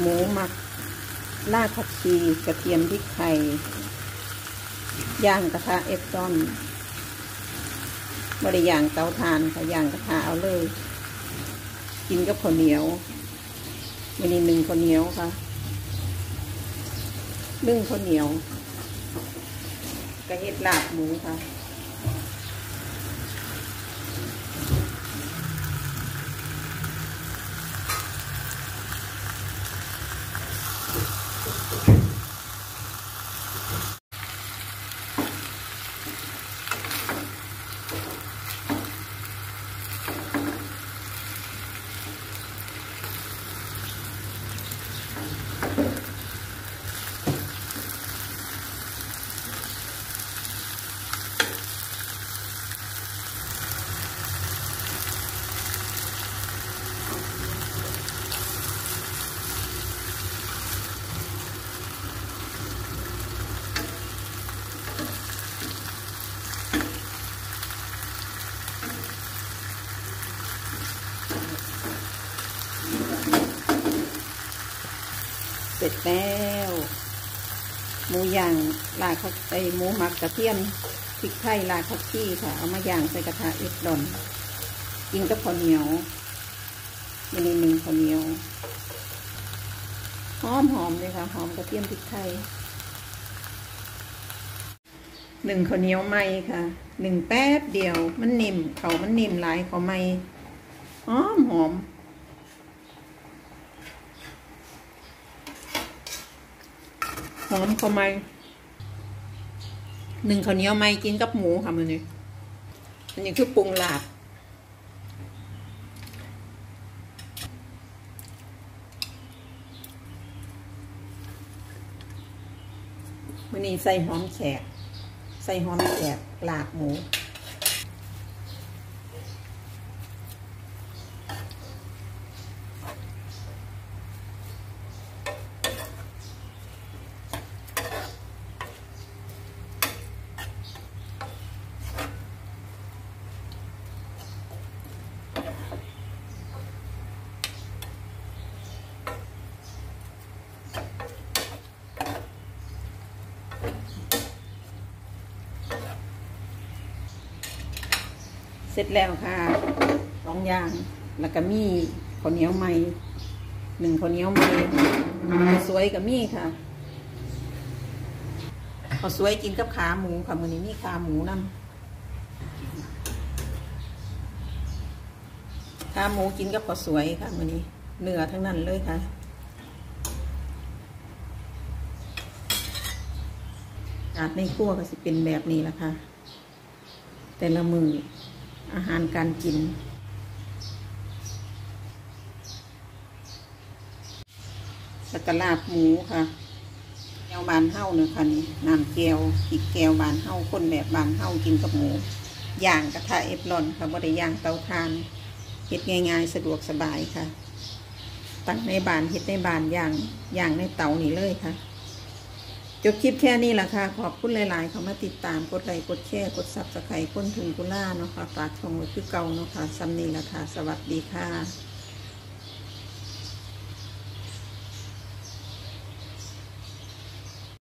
หมูหมักรากผักชีกระเทียมพริกไทยย่างกระทะเอฟซอนบริย่างเตาถ่านค่ะย่างกระทะเอาเลย กินกับข้าวเหนียววันนี้หนึ่งข้าวเหนียวค่ะนึ่งข้าวเหนียวกระเฮ็ดลาบหมูค่ะ เสร็จแล้วหมูย่างลาเขาไอหมูหมักกระเทียมพริกไทยลาคักขี้ค่ะ เอามาย่างใส่กระทะเอ็ดดอนกินกับข้าวเหนียวมันนี่หนึ่งข้าวเหนียวหอมหอมเลยค่ะหอมกระเทียมพริกไทยหนึ่งข้าวเหนียวไหมค่ะหนึ่งแป๊บเดียวมันนิ่มเขามันนิ่มหลายเขาไหมหอมหอม หอมข้าวไหมหนึ่งข้าวเหนียวไหมกินกับหมูค่ะมันนี่อันนี้คือปรุงลาบมันนี่ใส่หอมแขก ใส่หอมแขกลาบหมู ร็จแล้วค่ะสองอย่างแล้วก็มีข้าวเหนียวใหม่หนึ่งข้าวเหนียวใหม่ข้สวยกับมีค่ะข้าวสวยกินกับขาหมูค่ะมือนี้มีขาหมูนำขาหมูกินกับข้าวสวยค่ะมือนี้เนื้อทั้งนั้นเลยค่ะอาจในครัวก็สิเป็นแบบนี้แหละค่ะ แต่ละมือ อาหารการกิน แล้วก็ลาบหมูค่ะแก้วบานเฮ้าเนอะค่ะนี่น้ำแก้วอีกแก้วบานเฮ้าคนแบบบานเฮากินกับหมูย่างกระทะเอฟรอนค่ะบ่ได้ย่างเตาถ่านเฮ็ดง่ายๆ สะดวกสบายค่ะ ตั้งในบานเฮ็ดในบานย่างย่างในเตานี่เลยค่ะ จบคลิปแค่นี้แหละค่ะ ขอบคุณหลายๆเข้ามาติดตามกดไลค์กดแชร์กด subscribe คนถึงกุล่าเนาะค่ะฝากช่องไว้คือเก่าเนาะค่ะซำนี่แหละค่ะ สวัสดีค่ะ